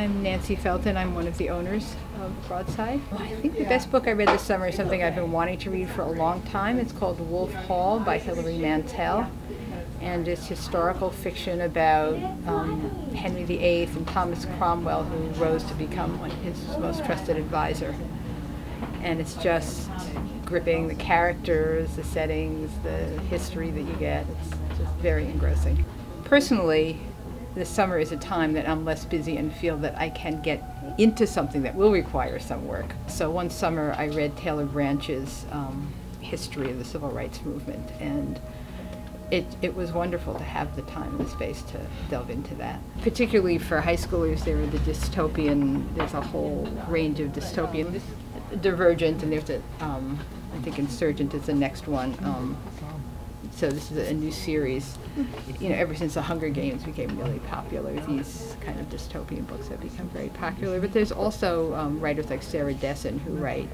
I'm Nancy Felton. I'm one of the owners of Broadside. I think the best book I read this summer is something I've been wanting to read for a long time. It's called Wolf Hall by Hilary Mantel. And it's historical fiction about um, Henry VIII and Thomas Cromwell, who rose to become one, his most trusted advisor. And it's just gripping the characters, the settings, the history that you get. It's just very engrossing. Personally, the summer is a time that I'm less busy and feel that I can get into something that will require some work. So one summer I read Taylor Branch's um, history of the civil rights movement and it, it was wonderful to have the time and the space to delve into that. Particularly for high schoolers, there are the dystopian, there's a whole range of dystopian, Divergent, and there's a, um, I think Insurgent is the next one. Um, so this is a new series. You know, ever since the Hunger Games became really popular, these kind of dystopian books have become very popular. But there's also um, writers like Sarah Dessen who write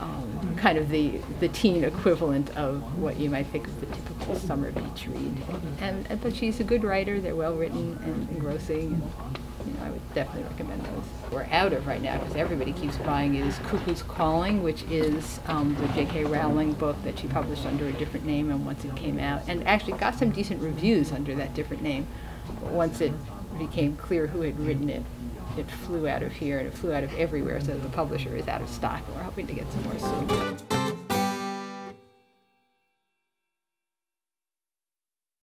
um, kind of the the teen equivalent of what you might think of the typical summer beach read. And, and but she's a good writer. They're well written and engrossing. And, you know, I would definitely recommend those. We're out of right now because everybody keeps buying is Cuckoo's Calling, which is um, the J.K. Rowling book that she published under a different name, and once it came out, and actually got some decent reviews under that different name. But once it became clear who had written it, it flew out of here and it flew out of everywhere. So the publisher is out of stock, and we're hoping to get some more soon.